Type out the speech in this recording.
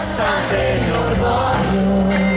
bastante mi orgoglio.